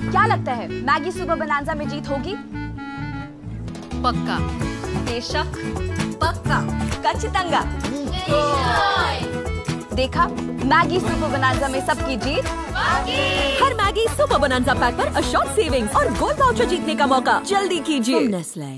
क्या लगता है मैगी सुपर बनाजा में जीत होगी? पक्का। बेशक पक्का। कचितंगा देखा मैगी सुपर बनाजा में सबकी जीत? हर मैगी सुपर बनाजा पैक पर अशोक सेविंग्स और गोल्ड वाउचर जीतने का मौका। जल्दी कीजिए। नेस्ले